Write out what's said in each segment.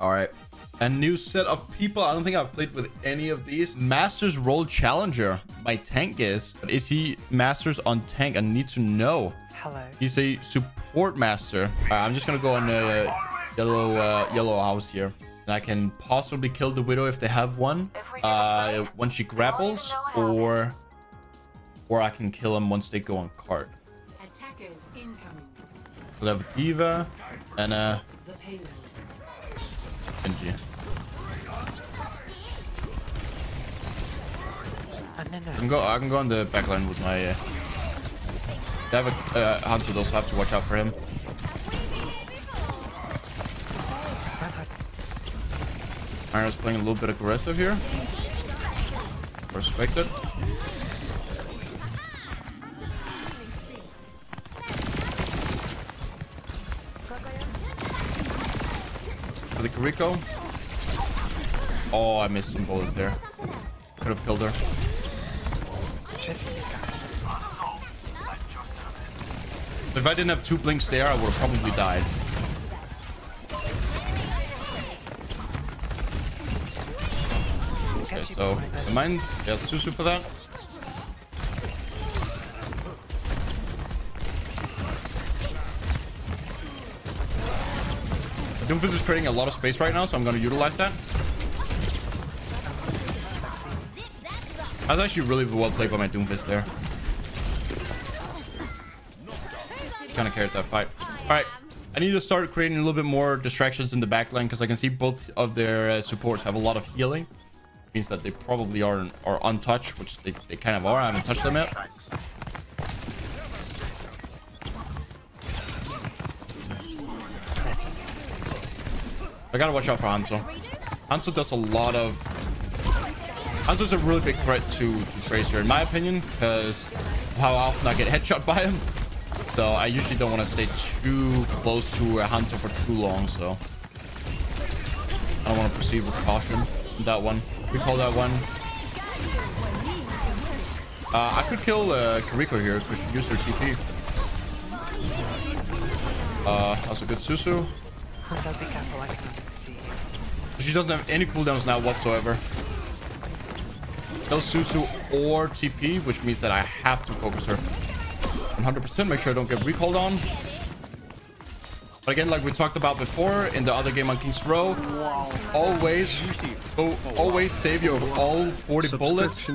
All right. A new set of people. I don't think I've played with any of these. Masters Role Challenger. My tank is. But is he Masters on tank? I need to know. Hello. He's a support master. All right, I'm just gonna go on uh, yellow uh, yellow house here. And I can possibly kill the widow if they have one. Uh, when she grapples, or or I can kill him once they go on cart. Attackers incoming. So I have a D.Va and a The payload. Genji. No, no. I can go. I can go on the back line with my. Uh, they have a uh. They'll have to watch out for him. Iron's playing a little bit aggressive here. Respect it. For the Kiriko. Oh, I missed some bullets there. Could have killed her. If I didn't have two blinks there, I would have probably died. Okay, so am I? Yeah, Suzu for that. Doomfist is creating a lot of space right now, so I'm going to utilize that. That was actually really well played by my Doomfist there. Kind of carried that fight. All right. I need to start creating a little bit more distractions in the backline because I can see both of their uh, supports have a lot of healing. Means that they probably are are untouched, which they, they kind of are. I haven't touched them yet. I gotta watch out for Hanzo. Hanzo does a lot of... Hanzo's a really big threat to, to Tracer, in my opinion, because how often I get headshot by him. So I usually don't want to stay too close to a Hanzo for too long, so... I don't want to proceed with caution. That one. We call that one. Uh, I could kill uh, Kiriko here because she used her TP. Uh, that's a good Suzu. Hanzo, be careful. I cannot see. She doesn't have any cooldowns now whatsoever. No Suzu or TP, which means that I have to focus her. 100% make sure I don't get recalled on. But again, like we talked about before in the other game on King's Row, always, oh, always save your all 40 bullets.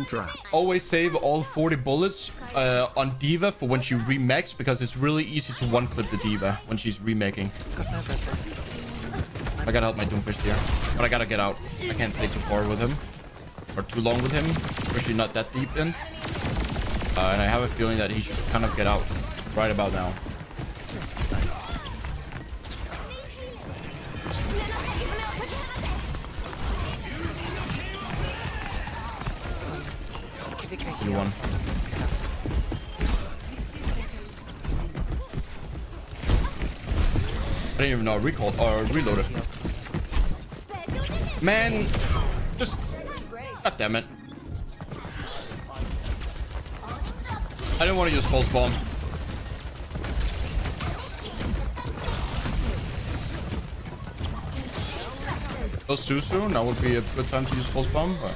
Always save all 40 bullets uh, on D.Va for when she remakes because it's really easy to one-clip the D.Va when she's remaking. I gotta help my Doomfist here. But I gotta get out. I can't stay too far with him. Or too long with him. Especially not that deep in. Uh, and I have a feeling that he should kind of get out right about now. You won. I didn't even know I recalled or reloaded. Man, just God damn it. I didn't want to use pulse bomb. Those too soon. That would be a good time to use pulse bomb, but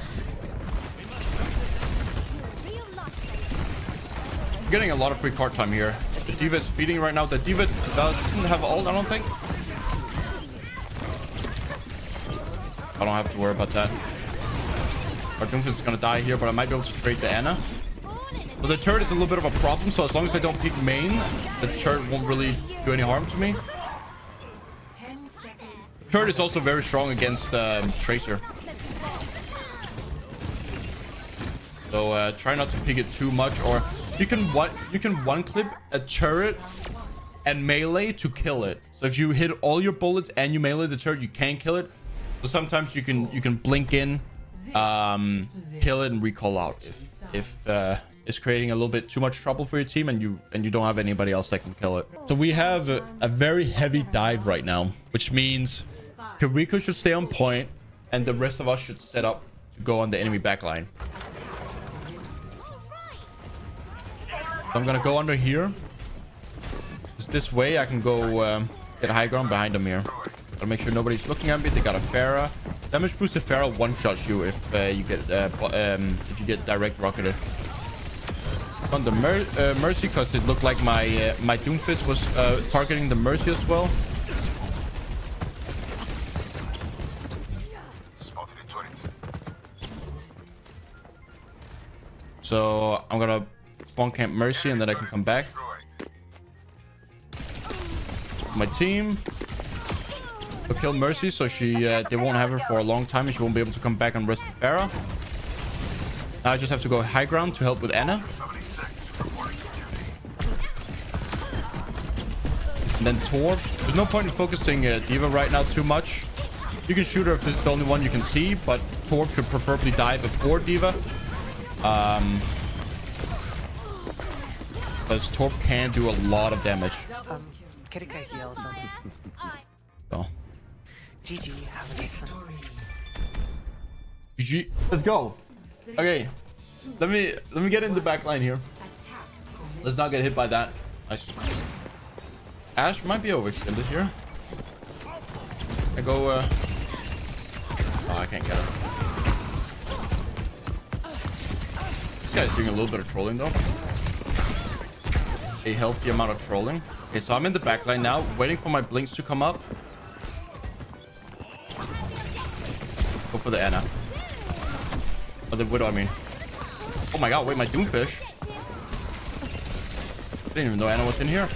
I'm getting a lot of free card time here. The D.Va is feeding right now. The D.Va doesn't have ult, I don't think. I don't have to worry about that. Doomfist is gonna die here, but I might be able to trade the Ana. But the turret is a little bit of a problem, so as long as I don't peek main, the turret won't really do any harm to me. Seconds. Turret is also very strong against um, Tracer. So uh, try not to peek it too much, or you can one you can one clip a turret and melee to kill it. So if you hit all your bullets and you melee the turret, you can kill it. So sometimes you can you can blink in, um, kill it and recall out if if uh, it's creating a little bit too much trouble for your team and you and you don't have anybody else that can kill it. So we have a, a very heavy dive right now, which means Kiriko should stay on point and the rest of us should set up to go on the enemy backline. So I'm gonna go under here. this way I can go um, get high ground behind them here. Gotta make sure nobody's looking at me. They got a Pharah. Damage boosted Pharah one shots you if uh, you get uh, um, if you get direct rocketed. On the Mer uh, Mercy, because it looked like my uh, my Doomfist was uh, targeting the Mercy as well. So I'm gonna spawn camp Mercy and then I can come back. My team will kill Mercy, so she uh, they won't have her for a long time, and she won't be able to come back and rest the Pharah. Now I just have to go high ground to help with Ana. And then Torb. There's no point in focusing uh, D.Va right now too much. You can shoot her if this is the only one you can see, but Torb should preferably die before D.Va. Um, because Torb can do a lot of damage. Um, Kiriko heals. So. GG, have a nice one. Let's go. Okay. Let me let me get in the back line here. Let's not get hit by that. Nice. Ash might be overextended here. I go uh Oh, I can't get him. This guy's doing a little bit of trolling though. A healthy amount of trolling. Okay, so I'm in the back line now, waiting for my blinks to come up. Go for the Ana. Oh, the Widow, I mean. Oh my god, wait, my Doomfist. I didn't even know Ana was in here.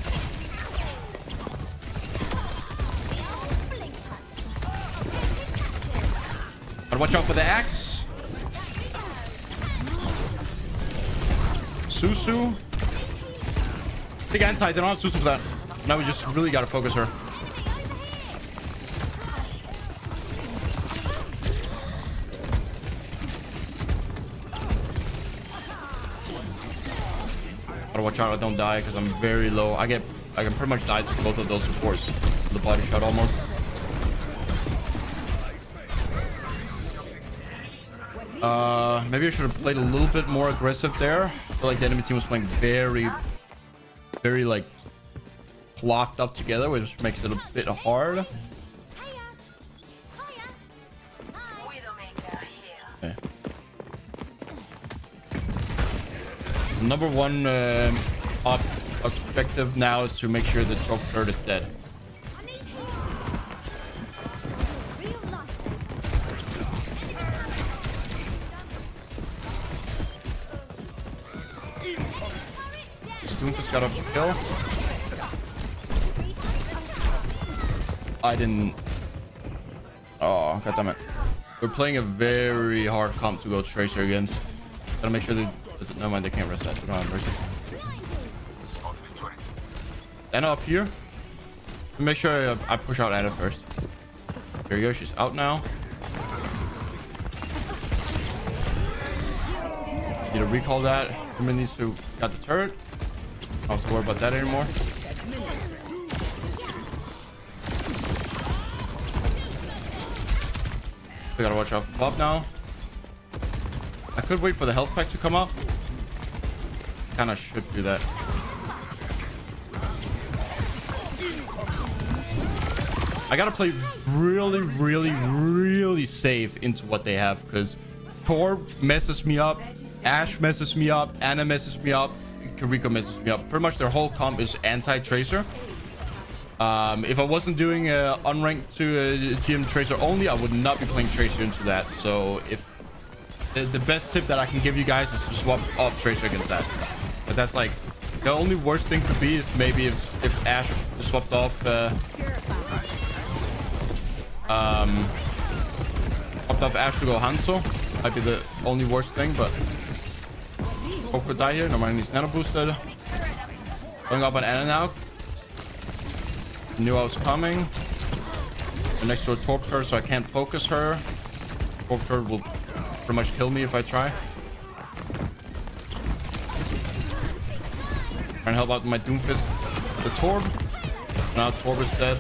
Gotta watch out for the axe. Suzu. Big anti, they don't have Suzu for that. Now we just really gotta focus her. Watch out I don't die because I'm very low. I get I can pretty much die to both of those supports. The body shot almost. Uh, maybe I should have played a little bit more aggressive there. I feel like the enemy team was playing very, very like locked up together, which makes it a bit hard. Number one uh, ob- objective now is to make sure the top third is dead. Stoonfist got up the kill. I didn't. Oh, god damn it. We're playing a very hard comp to go Tracer against. Gotta make sure they. Never mind, they can't rest that. We don't have mercy. Spotted a turret. Ana up here. Make sure I, I push out Ana first. Go. She's out now. Need to recall that. Human needs to got the turret. I don't have to worry about that anymore. We gotta watch out for Bob now. I could wait for the health pack to come up. Kinda should do that. I gotta play really, really, really safe into what they have because Thor messes me up, Ash messes me up, Ana messes me up, Kiriko messes me up. Pretty much their whole comp is anti-Tracer. Um, if I wasn't doing uh, unranked to uh, GM Tracer only, I would not be playing Tracer into that. So if the, the best tip that I can give you guys is to swap off Tracer against that. That's like the only worst thing could be is maybe if, if Ash swapped off uh, um swapped off Ash to go Hanzo. Might be the only worst thing, but Hope could die here. No mind he's nano boosted. Going up on Ana now. Knew I was coming. Next to a Torb turret, so I can't focus her. Torb turret will pretty much kill me if I try. Trying to help out my Doomfist. The Torb. Now Torb is dead.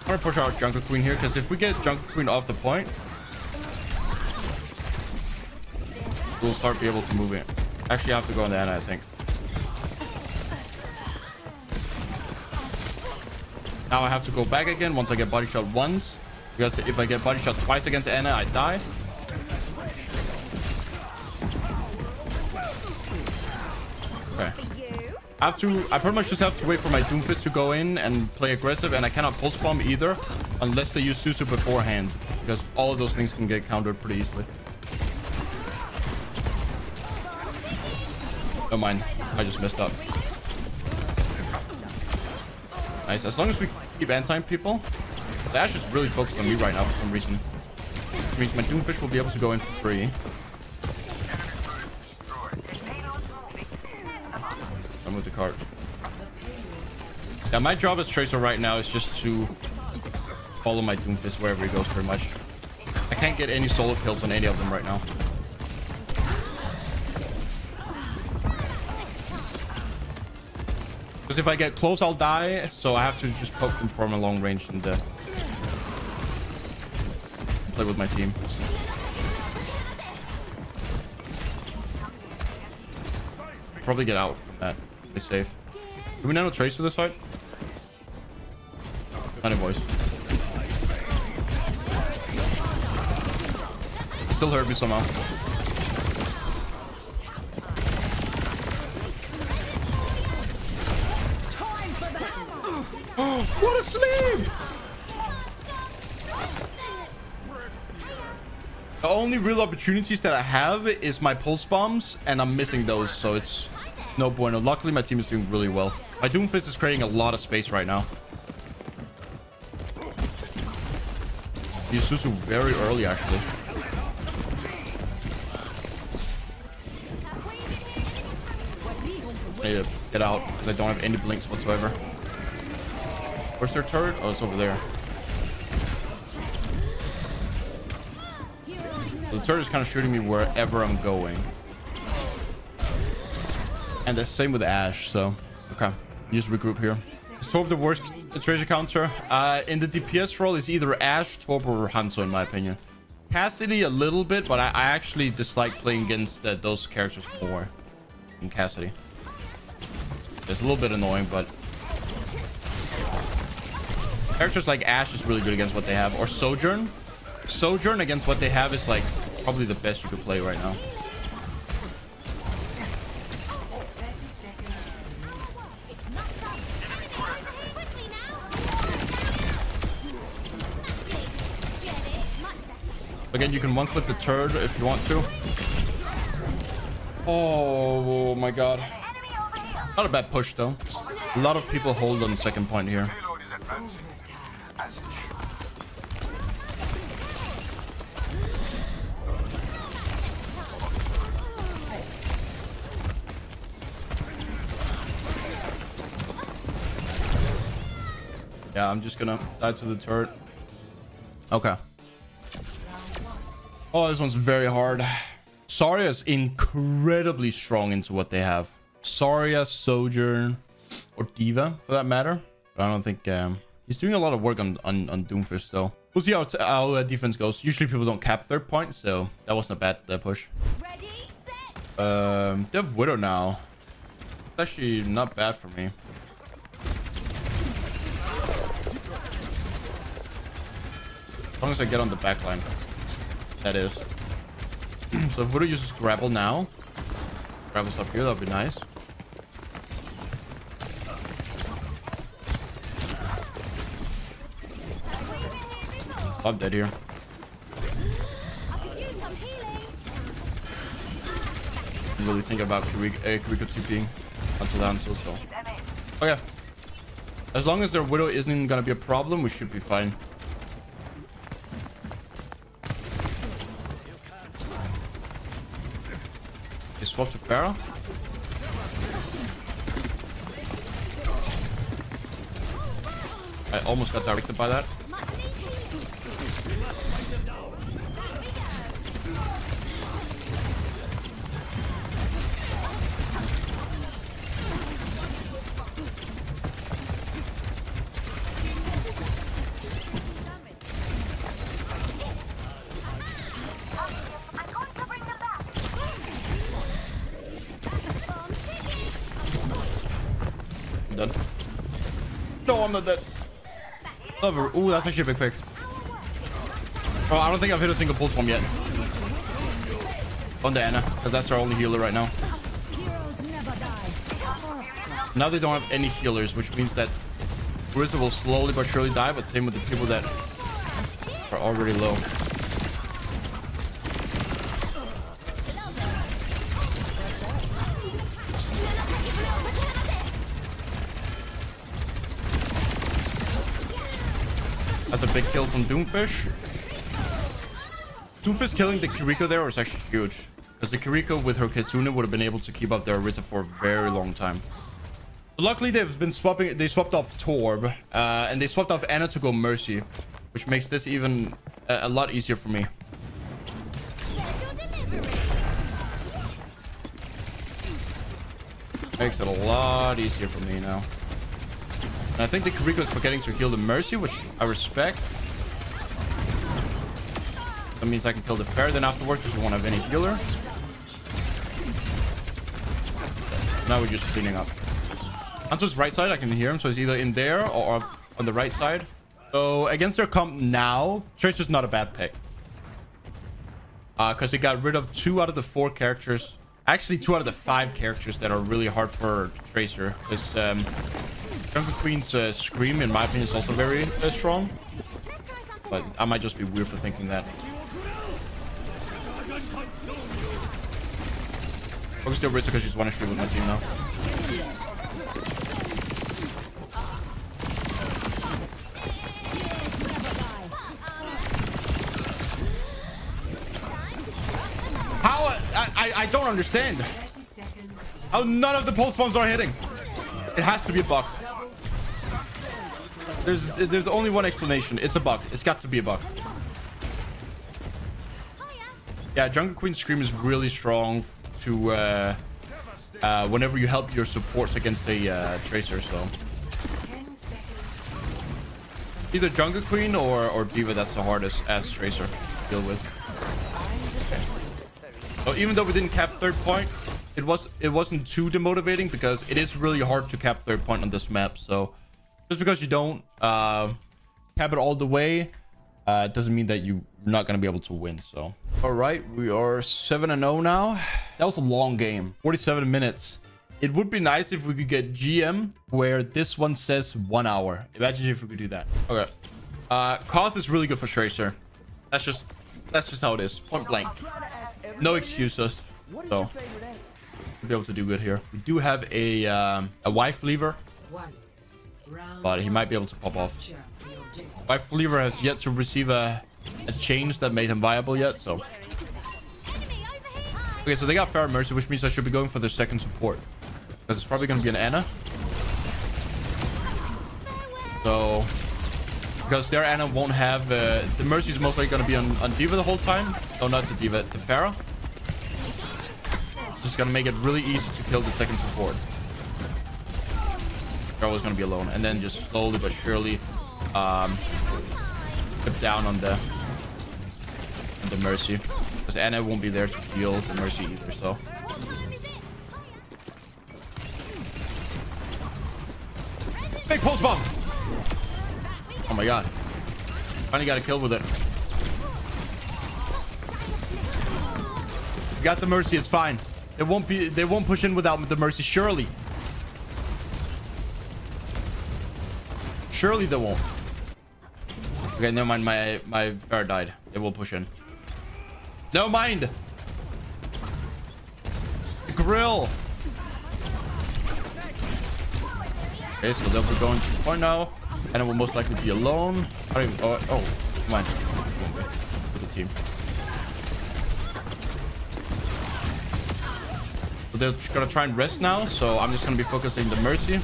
I'm gonna push out Junker Queen here because if we get Junker Queen off the point, we'll start be able to move it. Actually, I have to go on the Ana, I think. Now I have to go back again once I get body shot once. Because if I get body shot twice against Ana, I die. I have to, I pretty much just have to wait for my Doomfist to go in and play aggressive, and I cannot pulse bomb either, unless they use Suzu beforehand, because all of those things can get countered pretty easily. Don't mind, I just messed up. Nice, as long as we keep anti people. The Ash is really focused on me right now for some reason. Which means my Doomfist will be able to go in for free. Yeah, my job as Tracer right now is just to follow my Doomfist wherever he goes pretty much. I can't get any solo kills on any of them right now. Because if I get close, I'll die. So I have to just poke them from a long range and uh, play with my team. Probably get out from that. Be safe. Do we nano trace to this fight? Honey voice. Still hurt me somehow. what a sleep! The only real opportunities that I have is my pulse bombs, and I'm missing those, so it's no bueno. Luckily, my team is doing really well. My Doomfist is creating a lot of space right now. Use Suzu very early, actually. I get out because I don't have any blinks whatsoever. Where's their turret? Oh, it's over there. The turret is kind of shooting me wherever I'm going. And the same with Ash, so... Okay. Just regroup here. Torb the worst treasure counter? Uh, in the DPS role, is either Ash, Torb, or Hanzo, in my opinion. Cassidy a little bit, but I, I actually dislike playing against uh, those characters more than Cassidy. It's a little bit annoying, but... Characters like Ash is really good against what they have. Or Sojourn. Sojourn against what they have is like probably the best you could play right now. Again, you can one clip the turd if you want to. Oh my god. Not a bad push though. A lot of people hold on the second point here. Yeah, I'm just gonna die to the turret. Okay. Oh, this one's very hard. Zarya is incredibly strong into what they have. Zarya, Sojourn, or D.Va, for that matter. But I don't think um, he's doing a lot of work on on, on Doomfist though. We'll see how, how uh, defense goes. Usually people don't cap third point, so that wasn't a bad uh, push. Ready, set. Um, they have Widow now. It's actually not bad for me. As long as I get on the back line. That is. so if Widow uses grapple now, grapples up here, that'd be nice. I'm dead here. Didn't really think about Kiriko, uh, Kiriko TPing until Ansel, so. Okay. As long as their Widow isn't gonna be a problem, we should be fine. Swapped to Pharah. I almost got directed by that. Dead. Over. Ooh, that's actually a big pick. Oh, I don't think I've hit a single pulse bomb yet. On the Ana, because that's our only healer right now. Now they don't have any healers, which means that Orisa will slowly but surely die, but same with the people that are already low. That's a big kill from Doomfist. Doomfist killing the Kiriko there was actually huge. Because the Kiriko with her Kitsune would have been able to keep up their Orisa for a very long time. But luckily, they've been swapping. They swapped off Torb, uh, and they swapped off Ana to go Mercy, which makes this even a, a lot easier for me. Makes it a lot easier for me now. And I think the Kiriko is forgetting to heal the Mercy, which I respect. That means I can kill the Fair then afterwards because we won't have any healer. Now we're just cleaning up. Hanzo's right side, I can hear him, so he's either in there or on the right side. So against their comp now, Tracer's not a bad pick. Because he got rid of two out of the four characters. Actually, two out of the five characters that are really hard for Tracer. Because um, Junker Queen's uh, Scream, in my opinion, is also very uh, strong. But I might just be weird for thinking that. Focus the Orisa because she's one HP with my team now. How? I, I, I don't understand. How none of the pulse bombs are hitting. It has to be a bug. There's there's only one explanation. It's a bug. It's got to be a bug. Yeah, Junker Queen Scream is really strong to uh, uh, whenever you help your supports against a uh, Tracer. So either Junker Queen or or D.Va that's the hardest as Tracer to deal with. So even though we didn't cap third point, it was it wasn't too demotivating because it is really hard to cap third point on this map. So just because you don't uh, cap it all the way, uh, doesn't mean that you're not gonna be able to win. So all right, we are seven and zero now. That was a long game, 47 minutes. It would be nice if we could get GM where this one says one hour. Imagine if we could do that. Okay. Uh, Koth is really good for Tracer. That's just that's just how it is. Point blank. No excuses. So we'll be able to do good here. We do have a um, a Lifeweaver, One. But he might be able to pop off. Lifeweaver has yet to receive a a change that made him viable yet. So okay, so they got Pharmercy, which means I should be going for the second support because it's probably gonna be an Ana. So because their Ana won't have uh, the Mercy is mostly gonna be on, on D.Va the whole time. No, not the D.Va, the Pharah. Just gonna make it really easy to kill the second support. Pharah was gonna be alone, and then just slowly but surely um, put down on the on the Mercy, because Ana won't be there to heal the Mercy either. So big pulse bomb. Oh my god! Finally got a kill with it. Got the Mercy. It's fine. They won't be. They won't push in without the Mercy. Surely. Surely they won't. Okay, never mind. My my Pharah died. It will push in. No mind. Grill. Okay, so they'll be going to point now, and it will most likely be alone. I don't even, oh, oh, come on. For the team. They're gonna try and rest now, so I'm just gonna be focusing the Mercy.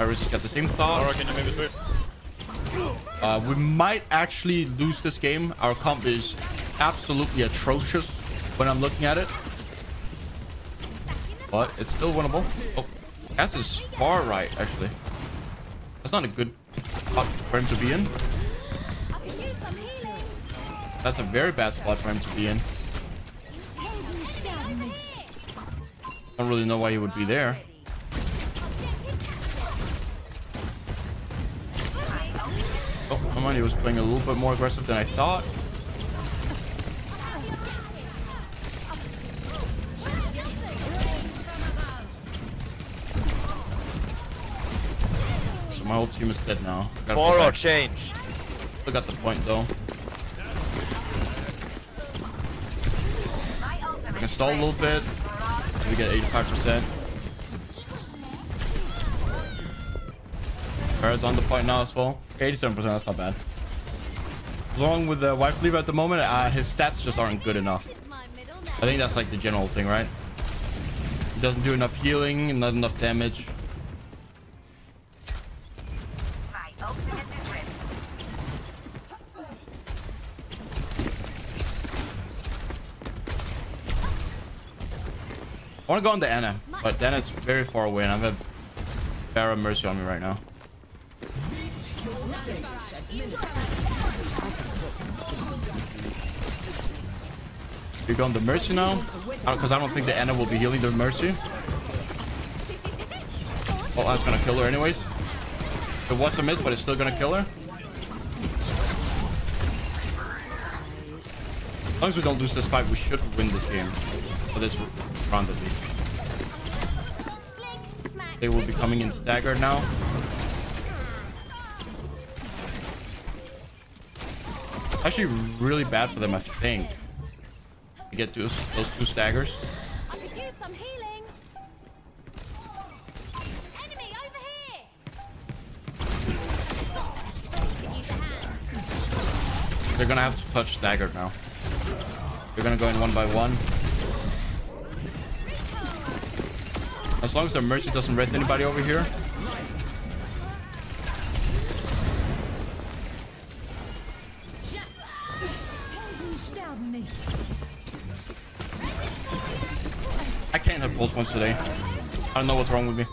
Iris got the same thought. Laura, can you maybe sweep? Uh, we might actually lose this game. Our comp is absolutely atrocious when I'm looking at it. But it's still winnable. Oh, Cass is far right, actually. That's not a good spot for him to be in. I could use some healing. That's a very bad spot for him to be in. I don't really know why he would be there. He was playing a little bit more aggressive than I thought. So my whole team is dead now. Forward change. Still got the point though. I can stall a little bit. We get 85%. Pharah's on the point now as well. 87%, that's not bad. Along with the Lifeweaver at the moment, uh, his stats just aren't good enough. I think that's like the general thing, right? He doesn't do enough healing and not enough damage. I want to go on the Ana, but Ana's very far away and I'm have a Barra Mercy on me right now. We go on the Mercy now? Uh, because I don't think the Ana will be healing the Mercy. Well, that's gonna kill her anyways. It was a miss, but it's still gonna kill her. As long as we don't lose this fight, we should win this game. For this round at least. They will be coming in staggered now. Actually, really bad for them, I think. To get those, those two staggers. I could use some healing. Enemy over here. Could use a hand. They're gonna have to touch staggered now. They're gonna go in one by one. As long as their mercy doesn't rest anybody over here. Pulse points today. I don't know what's wrong with me.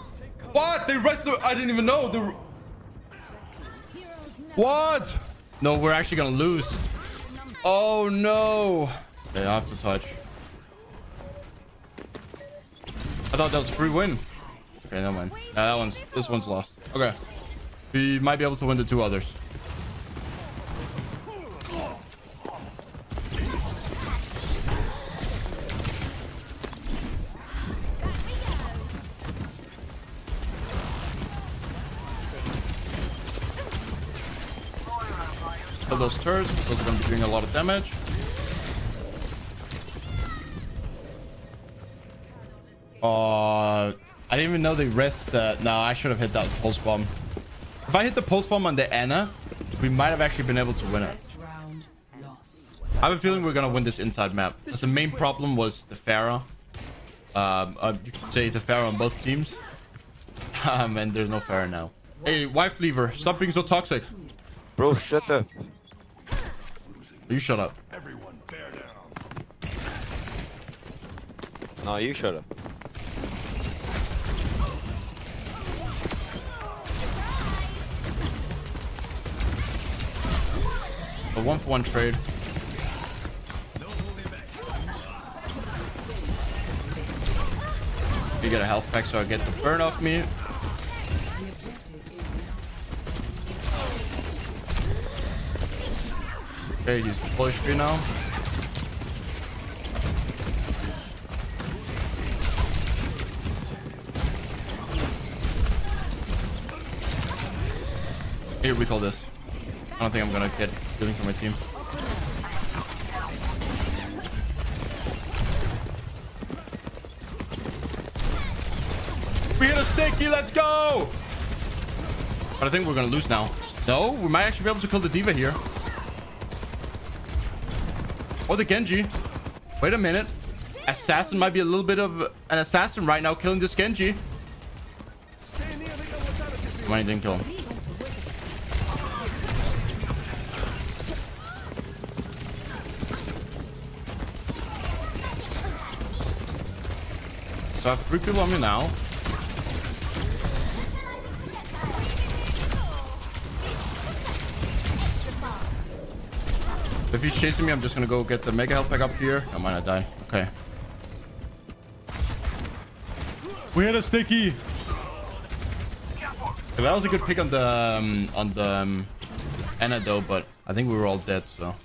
What? They rested. I didn't even know. They... What? No, we're actually gonna lose. Oh no. Okay, I have to touch. I thought that was free win. Okay, never mind. Uh, that one's this one's lost. Okay. We might be able to win the two others. Kill those turrets. Those are going to be doing a lot of damage. Uh, I didn't even know they risked that. no, I should have hit that pulse bomb. If I hit the pulse bomb on the Ana, we might have actually been able to win it. First round loss. I have a feeling we're gonna win this inside map. Because the main problem was the Pharah. Um, uh, you could say the Pharah on both teams. Um, and there's no Pharah now. Hey, Lifeweaver, stop being so toxic. Bro, shut up. You shut up. No, you shut up. A one for one trade. You get a health pack so I get the burn off me. Okay, he's full HP now. Here, recall this. I don't think I'm gonna get healing for my team. We hit a sticky, let's go! But I think we're gonna lose now. No, we might actually be able to kill the D.Va here. Or the Genji. Wait a minute. Assassin might be a little bit of an assassin right now killing this Genji. Money didn't kill him. So I have three people on me now. If he's chasing me, I'm just gonna go get the mega health pack up here. I might not die. Okay. We had a sticky. That was a good pick on the um, on the um, Ana though, but I think we were all dead, so.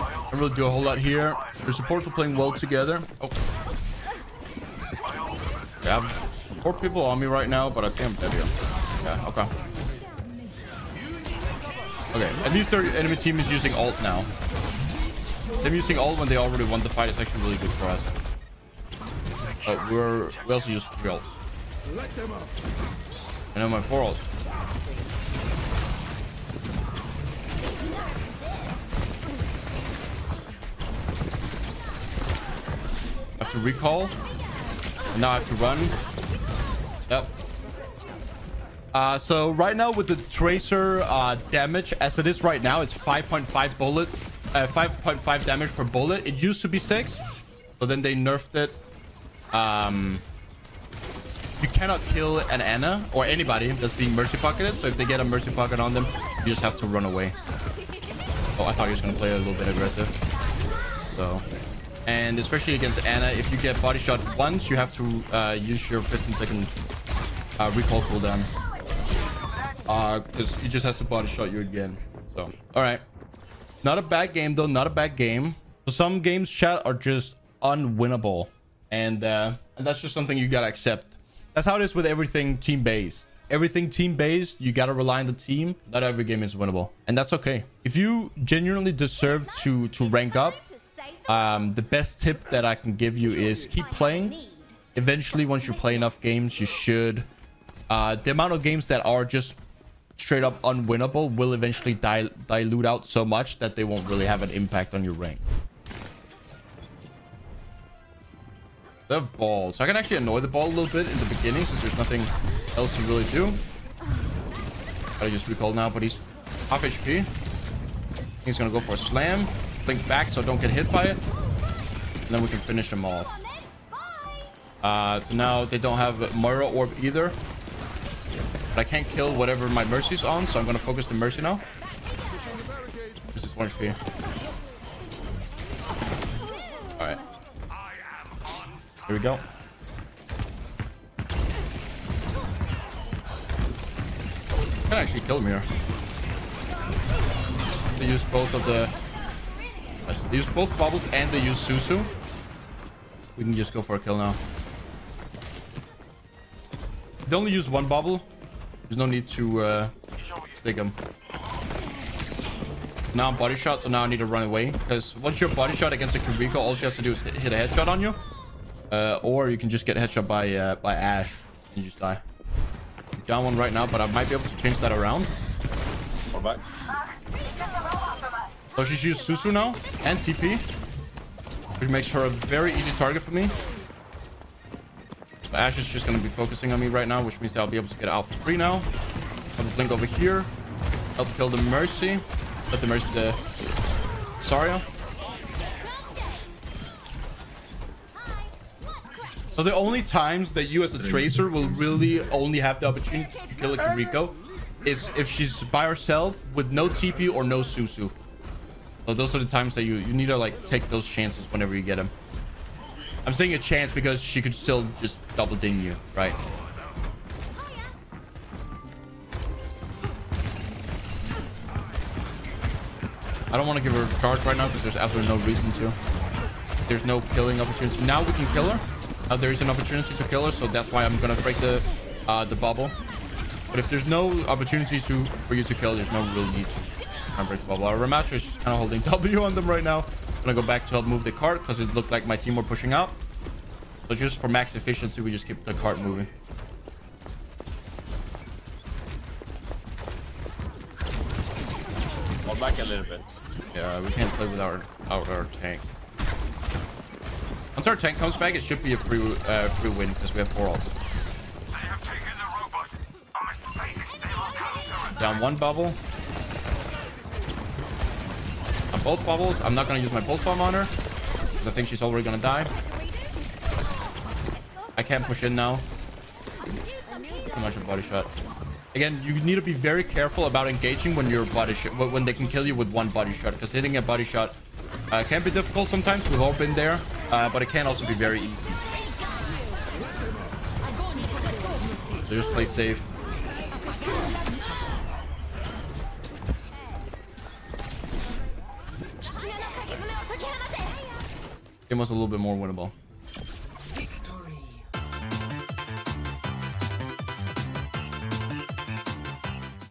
I really do a whole lot here. The supports are playing well together. Oh. Yeah, four people on me right now, but I think I'm dead here. Yeah, okay. Okay, at least their enemy team is using alt now. Them using alt when they already won the fight is actually really good for us. But we're we also use three alts. And then my four alts. I have to recall. And now I have to run. Yep. Uh, so right now with the tracer uh, damage as it is right now, it's 5.5 bullet, uh, 5.5 damage per bullet. It used to be six, but then they nerfed it. Um, you cannot kill an Ana or anybody that's being mercy pocketed. So if they get a mercy pocket on them, you just have to run away. Oh, I thought he was gonna play a little bit aggressive. So, and especially against Ana, if you get body shot once, you have to uh, use your 15 second uh, recall cooldown. Uh, because he just has to body shot you again. So, all right. Not a bad game though. Not a bad game. Some games, chat, are just unwinnable, and uh, and that's just something you gotta accept. That's how it is with everything team based. Everything team based, you gotta rely on the team. Not every game is winnable, and that's okay. If you genuinely deserve to to rank up, um, the best tip that I can give you is keep playing. Eventually, once you play enough games, you should. Uh, the amount of games that are just straight up unwinnable will eventually dil dilute out so much that they won't really have an impact on your rank. The ball. So I can actually annoy the ball a little bit in the beginning since there's nothing else to really do. I just recall now, but he's half HP. He's gonna go for a slam. Blink back so don't get hit by it. And then we can finish him off. Uh, so now they don't have Moira Orb either. But I can't kill whatever my Mercy's on, so I'm gonna focus the Mercy now. This is 1 HP. Alright. Here we go. Can actually kill him here. They use both of the... They use both bubbles and they use Suzu. We can just go for a kill now. They only use one bubble, there's no need to uh, stick him. Now I'm body shot, so now I need to run away. Because once you're body shot against a Kiriko, all she has to do is hit, a headshot on you. Uh, or you can just get headshot by uh, by Ash and you just die. I'm down one right now, but I might be able to change that around. Fall back. So she's used Suzu now and TP. Which makes her a very easy target for me. Ash is just going to be focusing on me right now, which means I'll be able to get Alpha free now. Have a blink over here. Help kill the Mercy. Let the Mercy uh, the Zarya. So the only times that you as a tracer will really only have the opportunity to kill a Kiriko is if she's by herself with no TP or no Suzu. So those are the times that you, you need to like take those chances whenever you get them. I'm saying a chance because she could still just double ding you, right? I don't want to give her a charge right now because there's absolutely no reason to. There's no killing opportunity. Now we can kill her. Now there is an opportunity to kill her, so that's why I'm gonna break the uh, the bubble. But if there's no opportunity to for you to kill, there's no real need to break the bubble. Our Remaster is just kind of holding W on them right now. I'm gonna go back to help move the cart because it looked like my team were pushing out. So just for max efficiency, we just keep the cart moving. Fall back a little bit. Yeah, we can't play without our, without our tank. Once our tank comes back, it should be a free uh, free win because we have four ults. Down one bubble. Both bubbles, I'm not gonna use my pulse bomb on her because I think she's already gonna die. I can't push in now. Too much of a body shot. Again, you need to be very careful about engaging when you're body shot when they can kill you with one body shot because hitting a body shot uh, can be difficult sometimes. We've all been there, uh, but it can also be very easy. So just play safe. Game was a little bit more winnable.